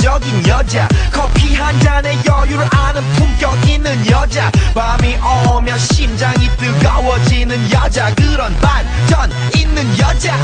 매력적인 여자 커피 한 잔에 여유를 아는 품격 있는 여자 밤이 오면 심장이 뜨거워지는 여자 그런 반전 있는 여자.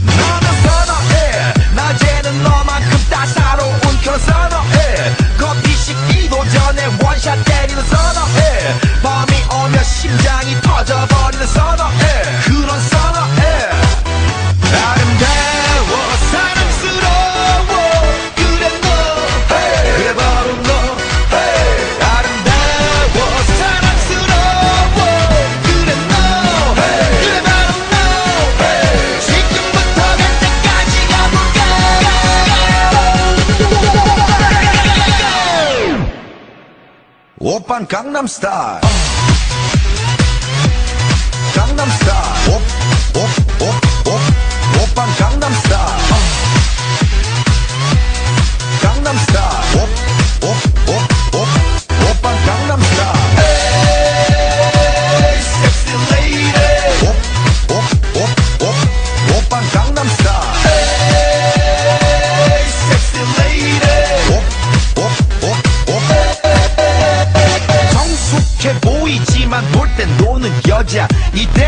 너는 선어해. 낮에는 너만큼 따사로운 그런 선어해. 커피 식기도 전에 원샷 때리는 선어해. 밤이 오면 심장이 터져버리는 선어해. 그런 선어해 오빤 강남스타일 강남스타일 옵옵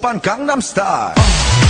open Gangnam Style.